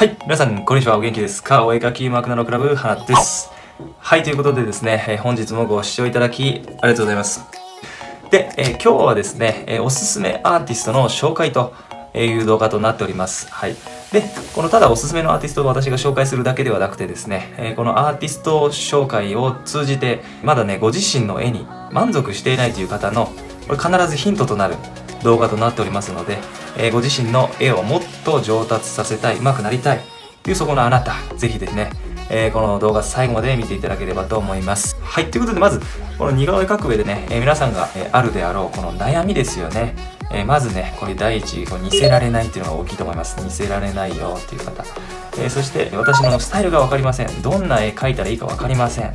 はい、皆さん、こんにちは。お元気ですか？お絵描きマークナのクラブ、花です。はい、ということでですね、え本日もご視聴いただき、ありがとうございます。で、え今日はですね、えおすすめアーティストの紹介という動画となっております。はい。で、このただおすすめのアーティストを私が紹介するだけではなくてですね、えこのアーティスト紹介を通じて、まだね、ご自身の絵に満足していないという方の、これ必ずヒントとなる動画となっておりますので、え、ご自身の絵をもっと上達させたい、上手くなりたいというそこのあなた、ぜひですね、えー、この動画最後まで見ていただければと思います。はい、ということでまず、この似顔絵描く上でね、えー、皆さんが、えあるであろうこの悩みですよね。えまずね、これ第一、これ似せられないっていうのが大きいと思います。似せられないよっていう方。えそして、私のスタイルが分かりません。どんな絵描いたらいいか分かりません。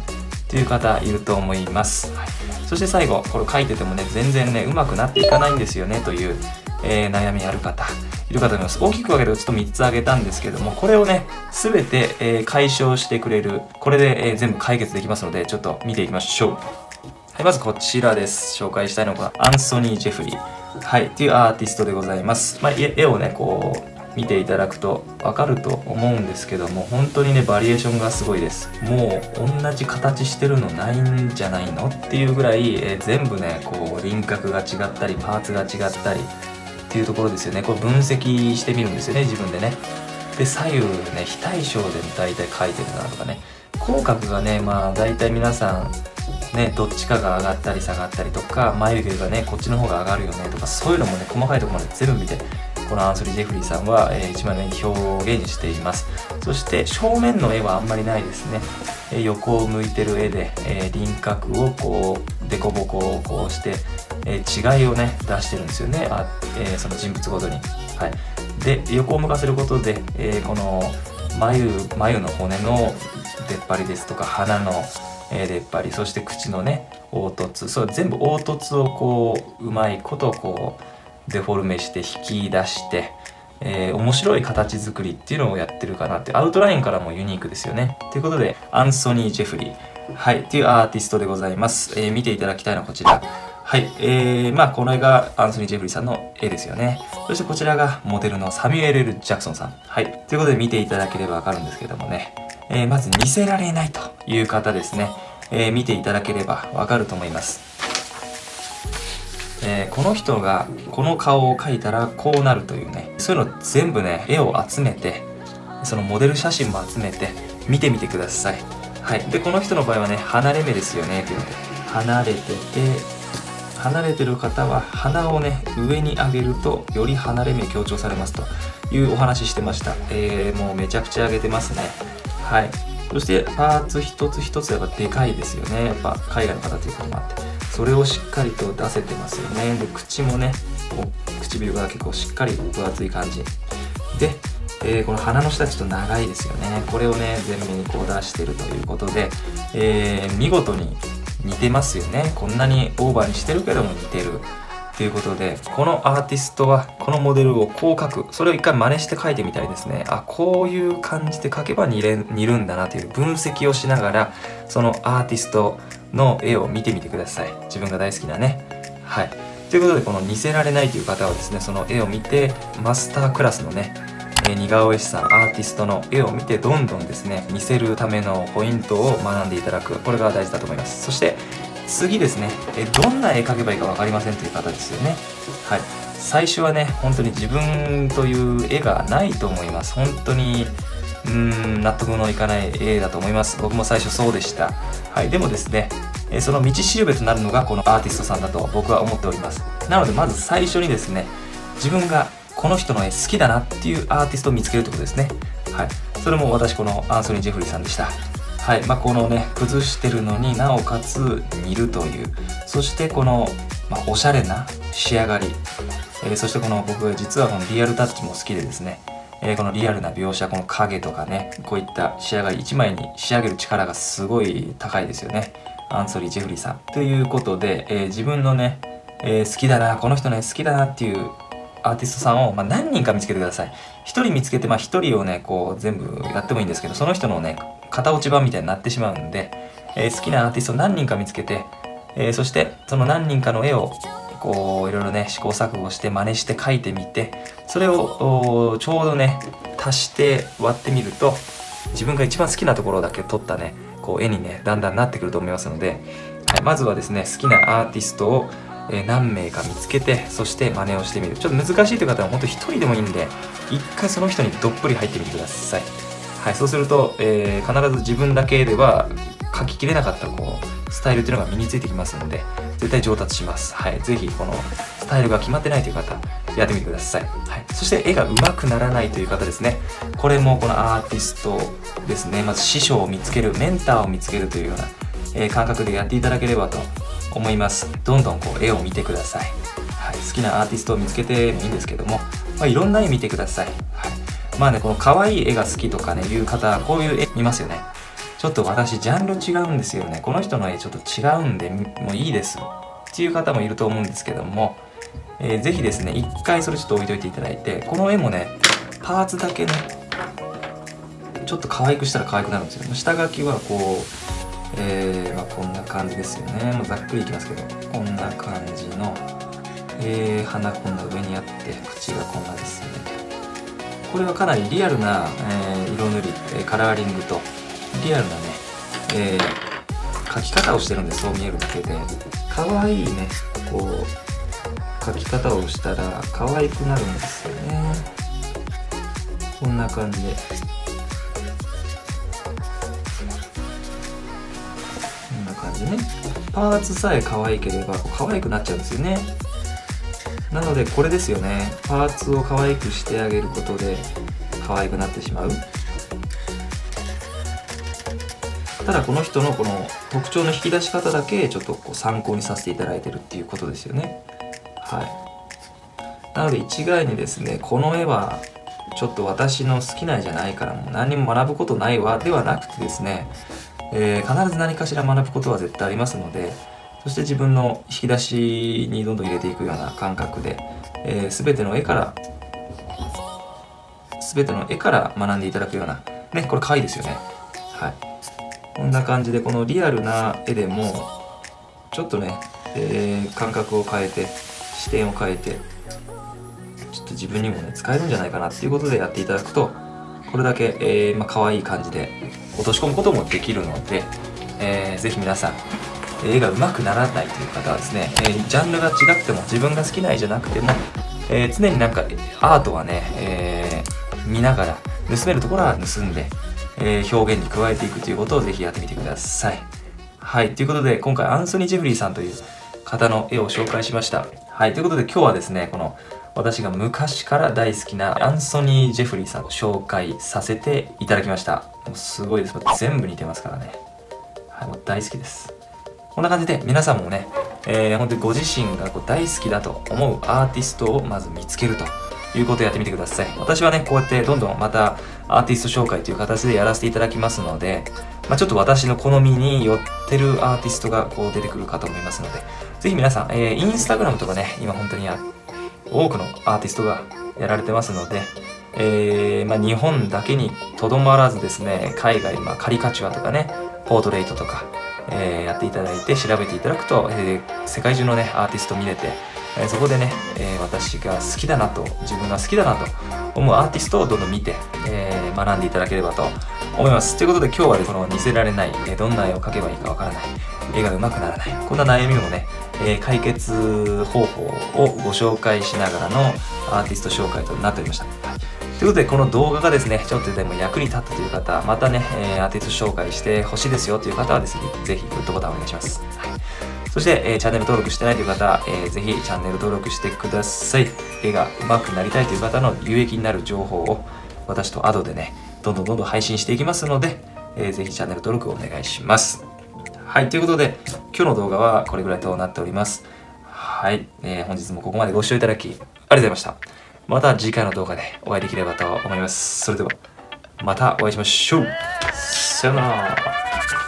という方いると思います。はい、そして最後、これ書いててもね、全然ね、うまくなっていかないんですよねという、えー、悩みある方、いるかと思います。大きく分けるとちょっと3つ挙げたんですけども、これをね、すべて、えー、解消してくれる、これで、えー、全部解決できますので、ちょっと見ていきましょう。はい、まずこちらです。紹介したいのが、アンソニー・ジェフリー。はい、っていうアーティストでございます。まあ、絵をね、こう、見ていただくとわかると思うんですけども本当にねバリエーションがすごいです。もう同じ形してるのないんじゃないのっていうぐらい、えー、全部ねこう輪郭が違ったりパーツが違ったりっていうところですよね。これ分析してみるんですよね自分でね。で左右ね非対称で大体書いてるなとかね。口角がねまあ大体皆さんね、どっちかが上がったり下がったりとか眉毛がねこっちの方が上がるよねとかそういうのもね細かいところまで全部見てこのアンソニー・ジェフリーさんは、えー、一枚目に表現しています。そして正面の絵はあんまりないですね、えー、横を向いてる絵で、えー、輪郭をこう凸凹をこうして、えー、違いをね出してるんですよね。あ、えー、その人物ごとに。はい。で横を向かせることで、えー、この眉眉の骨の出っ張りですとか鼻の出っ張りそして口のね凹凸それ全部凹凸をこううまいことこうデフォルメして引き出して、えー、面白い形作りっていうのをやってるかなって。アウトラインからもユニークですよね。ということでアンソニー・ジェフリーはい。っていうアーティストでございます、えー、見ていただきたいのはこちら。はい、えー、まあこれがアンソニー・ジェフリーさんの絵ですよね。そしてこちらがモデルのサミュエル・ジャクソンさん。はい。ということで見ていただければわかるんですけどもね、えー、まず似せられないという方ですね、えー、見ていただければわかると思います。えー、この人がこの顔を描いたらこうなるというね。そういうの全部ね絵を集めてそのモデル写真も集めて見てみてください。はい。でこの人の場合はね離れ目ですよねっていうので離れてて離れてる方は鼻をね上に上げるとより離れ目強調されますというお話してました、えー、もうめちゃくちゃ上げてますね。はい。そしてパーツ一つ一つやっぱでかいですよね。やっぱ海外の方ということもあってそれをしっかりと出せてますよね。で口もねこう唇が結構しっかり分厚い感じ。で、えー、この鼻の下ちょっと長いですよね。これをね前面にこう出してるということで、えー、見事に似てますよね。こんなにオーバーにしてるけども似てる。ということでこのアーティストはこのモデルをこう描くそれを一回真似して描いてみたいですね。あこういう感じで描けば似れ似るんだなという分析をしながらそのアーティストの絵を見てみてください。自分が大好きなね。はい。ということでこの似せられないという方はですねその絵を見てマスタークラスのね似顔絵師さんアーティストの絵を見てどんどんですね似せるためのポイントを学んでいただく。これが大事だと思います。そして次ですね。えどんな絵描けばいいか分かりませんという方ですよね。はい。最初はね本当に自分という絵がないと思います。本当にうーん納得のいかない絵だと思います。僕も最初そうでした。はい。でもですねその道しるべとなるのがこのアーティストさんだと僕は思っております。なのでまず最初にですね自分がこの人の絵好きだなっていうアーティストを見つけるってことですね。はい。それも私このアンソニー・ジェフリーさんでした。はいまあ、このね崩してるのになおかつ煮るという。そしてこの、まあ、おしゃれな仕上がり、えー、そしてこの僕は実はこのリアルタッチも好きでですね。えー、このリアルな描写この影とかねこういった仕上がり1枚に仕上げる力がすごい高いですよね。アンソリー・ジェフリーさん。ということで、えー、自分のね、えー、好きだなこの人ね好きだなっていうアーティストさんを、まあ、何人か見つけてください。1人見つけて、まあ、1人をねこう全部やってもいいんですけどその人のね型落ち版みたいになってしまうんで、え好きなアーティストを何人か見つけて、えそしてその何人かの絵をこういろいろね試行錯誤して真似して描いてみてそれをちょうどね足して割ってみると自分が一番好きなところだけ撮ったねこう絵にねだんだんなってくると思いますので、はい、まずはですね好きなアーティストを何名か見つけてそして真似をしてみる。ちょっと難しいという方は本当1人でもいいんで一回その人にどっぷり入ってみてください、はい、そうすると、えー、必ず自分だけでは書ききれなかったこうスタイルっていうのが身についてきますので絶対上達します。はい是非このスタイルが決まってないという方やってみてください、はい、そして絵が上手くならないという方ですね。これもこのアーティストですね。まず師匠を見つけるメンターを見つけるというような、えー、感覚でやっていただければと思います。どんどんこう絵を見てください、はい、好きなアーティストを見つけてもいいんですけども、まあ、いろんな絵見てくださ、い、まあねこの可愛い絵が好きとかねいう方はこういう絵見ますよね。ちょっと私ジャンル違うんですよね。この人の絵ちょっと違うんでもういいです。っていう方もいると思うんですけども、えー、ぜひですね一回それちょっと置いといていただいてこの絵もねパーツだけねちょっと可愛くしたら可愛くなるんですよ。下書きはこうえーまあ、こんな感じですよね。もうざっくりいきますけど。こんな感じの、えー、鼻こんな上にあって口がこんなですよね。これはかなりリアルな、えー、色塗り、えカラーリングとリアルなね、えー、描き方をしてるんでそう見えるだけで。可愛いね。こう描き方をしたら可愛くなるんですよね。こんな感じで。こんな感じね。パーツさえ可愛ければ可愛くなっちゃうんですよね。なのでこれですよね。パーツを可愛くしてあげることで可愛くなってしまう。ただこの人のこの特徴の引き出し方だけちょっとこう参考にさせていただいてるっていうことですよね。はい。なので一概にですねこの絵はちょっと私の好きな絵じゃないからもう何にも学ぶことないわではなくてですねえー、必ず何かしら学ぶことは絶対ありますのでそして自分の引き出しにどんどん入れていくような感覚で、えー、全ての絵から全ての絵から学んでいただくようなねこれ可愛いですよね。はい。こんな感じでこのリアルな絵でもちょっとね、えー、感覚を変えて視点を変えてちょっと自分にもね使えるんじゃないかなっていうことでやっていただくとこれだけ、えーまあ可愛い感じで落とし込むこともできるので、えー、ぜひ皆さん絵が上手くならないという方はですね、え、ジャンルが違くても自分が好きな絵じゃなくても、え、常になんかアートはね、え、見ながら盗めるところは盗んで、え、表現に加えていくということをぜひやってみてください。はい、ということで今回アンソニー・ジェフリーさんという方の絵を紹介しました。はい、ということで今日はですね、この私が昔から大好きなアンソニー・ジェフリーさんを紹介させていただきました。もうすごいです。全部似てますからね。はい、もう大好きです。こんな感じで皆さんもね、えー、本当にご自身がこう大好きだと思うアーティストをまず見つけるということをやってみてください。私はね、こうやってどんどんまたアーティスト紹介という形でやらせていただきますので、まあ、ちょっと私の好みに寄ってるアーティストがこう出てくるかと思いますので、ぜひ皆さん、えー、インスタグラムとかね、今本当に多くのアーティストがやられてますので、えーまあ、日本だけにとどまらずですね海外、まあ、カリカチュアとかねポートレートとか、えー、やっていただいて調べていただくと、えー、世界中のねアーティスト見れて、えー、そこでね、え、私が好きだなと自分が好きだなと思うアーティストをどんどん見て、えー、学んでいただければと思いますということで今日は、ね、この似せられない、え、どんな絵を描けばいいかわからない絵が上手くならないこんな悩みもねえ、解決方法をご紹介しながらのアーティスト紹介となっておりました。ということで、この動画がですね、ちょっとでも役に立ったという方、またね、えー、アーティスト紹介してほしいですよという方はですね、ぜひグッドボタンお願いします。はい、そして、えー、チャンネル登録してないという方、えー、ぜひチャンネル登録してください。絵が上手くなりたいという方の有益になる情報を私と Ado でね、どんどんどんどん配信していきますので、えー、ぜひチャンネル登録お願いします。はい、ということで、今日の動画はこれぐらいとなっております。はい、えー、本日もここまでご視聴いただき、ありがとうございました。また次回の動画でお会いできればと思います。それでは、またお会いしましょう。さよなら。